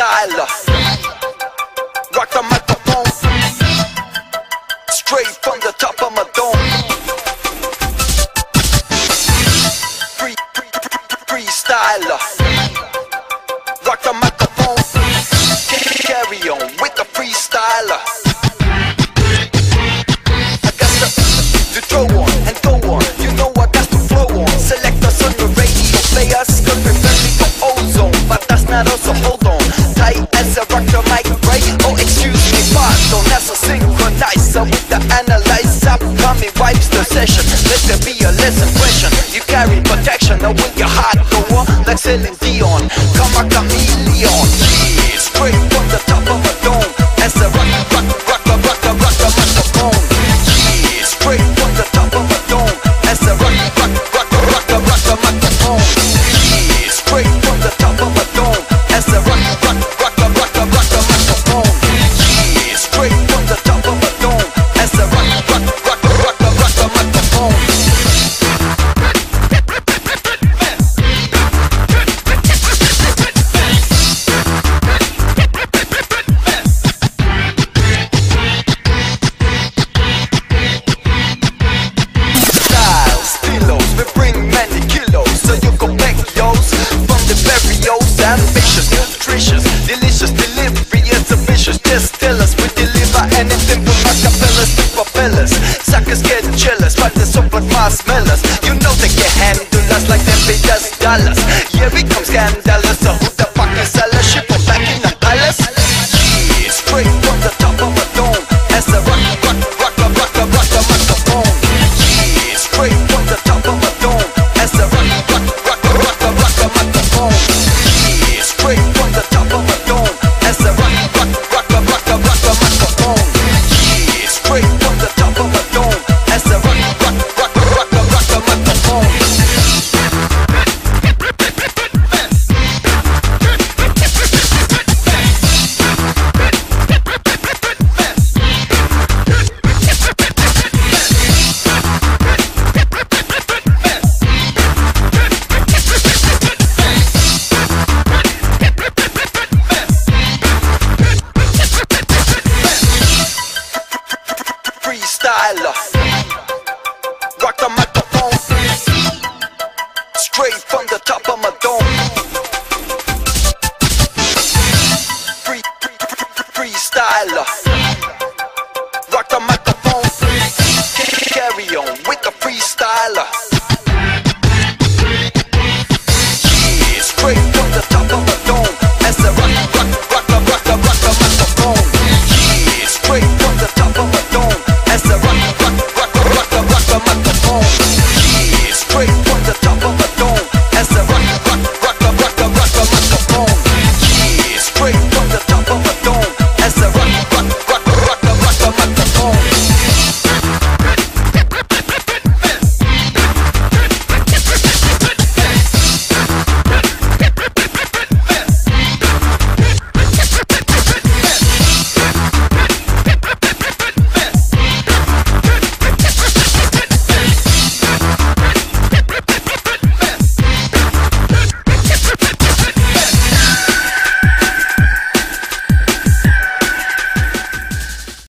freestyler. Rock the microphone. Straight from the top of my dome. Free, free, free, freestyler. The. Let there be a less impression. You carry protection, now with your heart go on. Like Celine Dion. Come a chameleon. Nutritious, delicious Delivery is ambitious Just tell us we deliver anything from acapellas to propellers. Suckers get jealous But the super marshmallows You know they can handle us like them pay us dollars. Yeah, we come scandalous So who styler. Rock the microphone. Straight from the top of my dome. Free, free, free, free, freestyler.